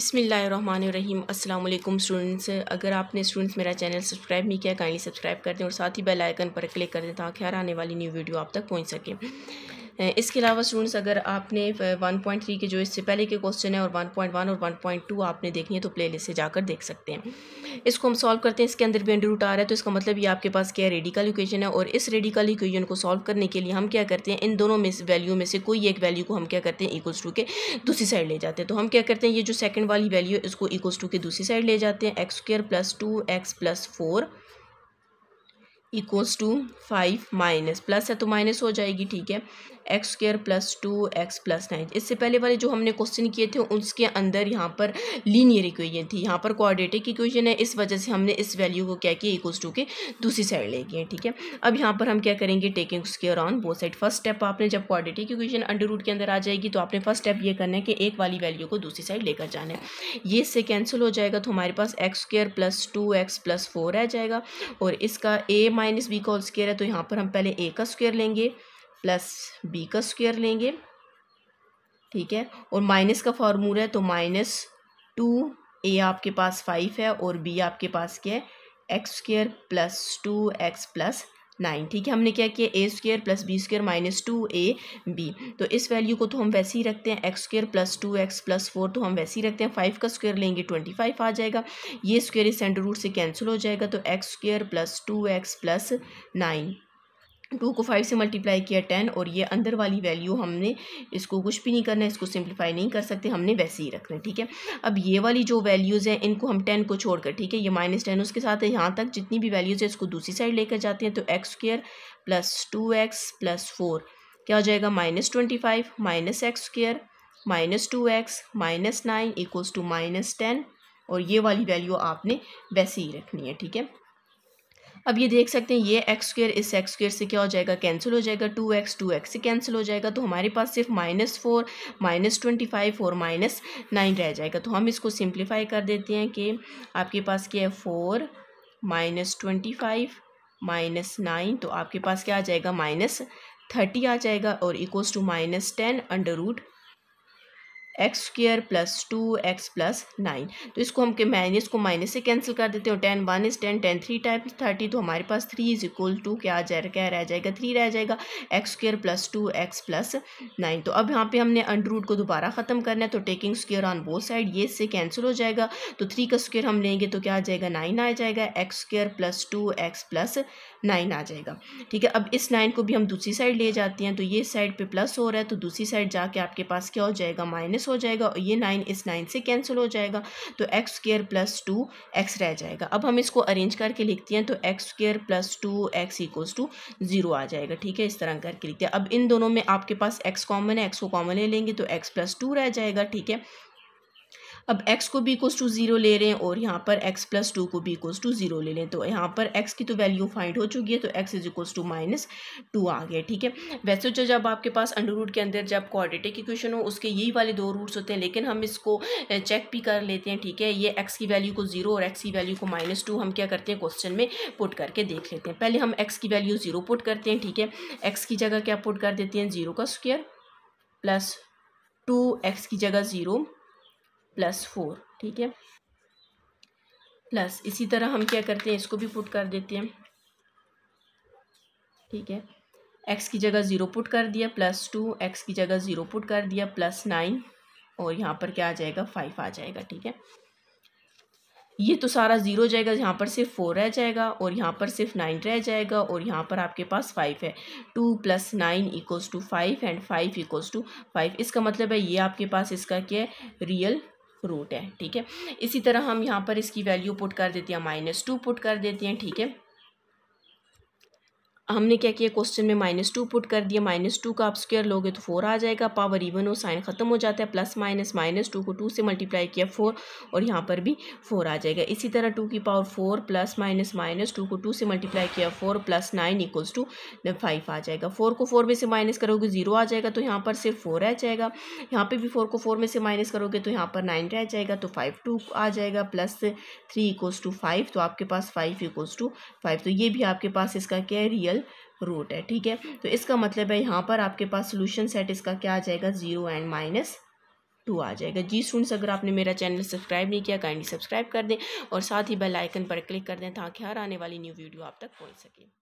बिसमीम अल्लाम स्टूडेंट्स। अगर आपने स्टूडेंट्स मेरा चैनल सब्सक्राइब नहीं किया, काइंडली सब्सक्राइब कर दें और साथ ही बेल आइकन पर क्लिक कर दें ताकि हर आने वाली न्यू वीडियो आप तक पहुँच सके। इसके अलावा स्टूडेंट्स अगर आपने 1.3 के जो इससे पहले के क्वेश्चन है और 1.1 और 1.2 आपने देखनी है तो प्ले लिस्ट से जाकर देख सकते हैं। इसको हम सॉल्व करते हैं, इसके अंदर भी अंडर रूट आ रहा है तो इसका मतलब ये आपके पास क्या है रेडिकल इक्वेशन है और इस रेडिकल इक्वेशन को सॉल्व करने के लिए हम क्या करते हैं, इन दोनों में वैल्यू में से कोई एक वैल्यू को हम क्या करते हैं इक्वल्स टू के दूसरी साइड ले जाते हैं। तो हम क्या करते हैं, ये जो सेकंड वाली वैल्यू है, इसको इक्वल्स टू के दूसरी साइड ले जाते हैं x square plus two x plus four equals to five minus plus है तो माइनस हो जाएगी, ठीक है? X square plus two x plus nine इससे पहले वाले जो हमने क्वेश्चन किए थे, उसके अंदर यहाँ पर लीनियर इक्वेशन थी। यहाँ पर क्वाड्रेटिक इक्वेशन है, इस वजह से हमने इस वैल्यू को क्या किया? इक्वल्स टू के दूसरी साइड ले गए ठीक है? अब यहाँ पर हम क्या करेंगे? Taking square on both side first step आपने जब क्वाड्रेटिक इक्वेशन अंडर रूट के अंदर आ जाएगी तो आपने फ़र्स्ट स्टेप ये करना है कि एक वाली वैल्यू को दूसरी साइड लेकर जाना है। ये इससे कैंसिल हो जाएगा तो हमारे पास x square plus two x plus four आ जाएगा और इसका ए माइनस बी का होल स्क्र है तो यहाँ पर हम पहले ए का स्क्वेयर लेंगे, प्लस बी का स्क्वेयर लेंगे, ठीक है? और माइनस का फार्मूला है तो माइनस टू ए आपके पास फाइव है और बी आपके पास क्या है? X square plus two x plus nine, ठीक है? हमने क्या किया? A square plus B square minus two A B तो इस वैल्यू को तो हम वैसे ही रखते हैं x square plus two x plus four तो हम वैसे ही रखते हैं फाइव का स्क्वेयर लेंगे ट्वेंटी फाइव आ जाएगा। ये स्क्वेयर इस सेंटर रूट से कैंसिल हो जाएगा तो x square plus two x plus nine two को फाइव से मल्टीप्लाई किया टेन और ये अंदर वाली वैल्यू हमने इसको कुछ भी नहीं करना है इसको सिंप्लीफाई नहीं कर सकते, हमने वैसे ही रखना है, ठीक है? अब ये वाली जो वैल्यूज़ हैं, इनको हम टेन को छोड़कर, ठीक है? ये माइनस टेन उसके साथ है, यहाँ तक जितनी भी वैल्यूज़ है, इसको दूसरी साइड लेकर जाते हैं तो x square plus two x plus four, क्या हो जाएगा? Minus twenty five, minus x square minus two x, minus nine equals to minus ten, और ये वाली वैल्यू आपने वैसे ही रखनी है, ठीक है? अब ये देख सकते हैं, ये एक्स स्क्र इस एक्स स्क्र से क्या हो जाएगा? कैंसिल हो जाएगा टू एक्स टू एक्स से कैंसिल हो जाएगा तो हमारे पास सिर्फ़ minus four minus twenty five और माइनस नाइन रह जाएगा। तो हम इसको सिंप्लीफाई कर देते हैं कि आपके पास क्या है? Four minus twenty five minus nine तो आपके पास क्या आ जाएगा? माइनस थर्टी आ जाएगा, और equals to minus ten under root x square plus two x plus nine तो इसको हम के माइनस को माइनस से कैंसिल कर देते हो ten one is ten ten three times thirty तो हमारे पास थ्री इज़ इक्वल टू क्या आ जाएगा, क्या रह जाएगा? थ्री रह जाएगा x square plus two x plus nine तो अब यहाँ पे हमने अंडर रूट को दोबारा ख़त्म करना है तो taking square on both side ये इससे कैंसिल हो जाएगा। तो थ्री का स्क्र हम लेंगे तो क्या आ जाएगा? नाइन आ जाएगा x square plus two x plus nine आ जाएगा। ठीक है, अब इस नाइन को भी हम दूसरी साइड ले जाते हैं तो ये साइड पे प्लस हो रहा है तो दूसरी साइड जाके आपके पास क्या हो जाएगा? माइनस हो जाएगा और ये नाइन इस नाइन से कैंसिल हो जाएगा तो x square plus two x रह जाएगा। अब हम इसको अरेंज करके लिखते हैं तो x square plus two x equals to zero आ जाएगा। ठीक है, इस तरह करके लिखते हैं। अब इन दोनों में आपके पास एक्स कॉमन है एक्स को कॉमन ले लेंगे तो एक्स प्लस टू रह जाएगा। ठीक है अब x को भी इक्वस टू ज़ीरो ले रहे हैं और यहाँ पर x प्लस टू को भी इक्वस टू ज़ीरो ले लें तो यहाँ पर x की तो वैल्यू फाइंड हो चुकी है तो x is equals to minus two आ गया, ठीक है? वैसे तो जब आपके पास अंडर रूट के अंदर जब क्वाड्रेटिक इक्वेशन हो, उसके यही वाले दो रूट्स होते हैं, लेकिन हम इसको चेक भी कर लेते हैं, ठीक है? ये एक्स की वैल्यू को ज़ीरो और एक्स की वैल्यू को माइनस टू हम क्या करते हैं क्वेश्चन में पुट करके देख लेते हैं। पहले हम एक्स की वैल्यू ज़ीरो पुट करते हैं, ठीक है? एक्स की जगह क्या पुट कर देते हैं ज़ीरो का स्क्वेयर प्लस टू एक्स की जगह ज़ीरो प्लस फोर ठीक है? प्लस इसी तरह हम क्या करते हैं, इसको भी पुट कर देते हैं। ठीक है? एक्स की जगह ज़ीरो पुट कर दिया प्लस टू एक्स की जगह ज़ीरो पुट कर दिया प्लस नाइन और यहाँ पर क्या आ जाएगा? फाइव आ जाएगा, ठीक है? ये तो सारा ज़ीरो जाएगा, यहाँ पर सिर्फ़ फोर रह जाएगा, और यहाँ पर सिर्फ़ नाइन रह जाएगा, और यहाँ पर आपके पास फाइव है। Two plus nine equals to five and five equals to five इसका मतलब है ये आपके पास इसका क्या है? रियल रूट है, ठीक है? इसी तरह हम यहाँ पर इसकी वैल्यू पुट कर देते हैं माइनस टू पुट कर देते हैं, ठीक है? हमने क्या किया? क्वेश्चन में माइनस टू पुट कर दिया। माइनस टू का आप स्क्वायर लोगे तो फोर आ जाएगा। पावर इवन हो साइन ख़त्म हो जाता है। प्लस माइनस माइनस टू को टू से मल्टीप्लाई किया फोर और यहाँ पर भी फोर आ जाएगा। इसी तरह टू की power four plus minus minus two को टू से मल्टीप्लाई किया four plus nine equals to five आ जाएगा। फोर को फोर में से माइनस करोगे ज़ीरो आ जाएगा। तो यहाँ पर सिर्फ़ फोर रह जाएगा। यहाँ पर भी फोर को फोर में से माइनस करोगे तो यहाँ पर नाइन रह जाएगा। तो फाइव टू आ जाएगा। Plus three equals to five तो आपके पास फाइव इक्वल्स टू फाइव तो ये भी आपके पास इसका क्या है? रियल रूट है, ठीक है? तो इसका मतलब है यहाँ पर आपके पास सोल्यूशन सेट इसका क्या आ जाएगा? ज़ीरो एंड माइनस टू आ जाएगा। जी स्टूडेंट्स अगर आपने मेरा चैनल सब्सक्राइब नहीं किया काइंडली सब्सक्राइब कर दें और साथ ही बेल आइकन पर क्लिक कर दें ताकि हर आने वाली न्यू वीडियो आप तक पहुँच सके।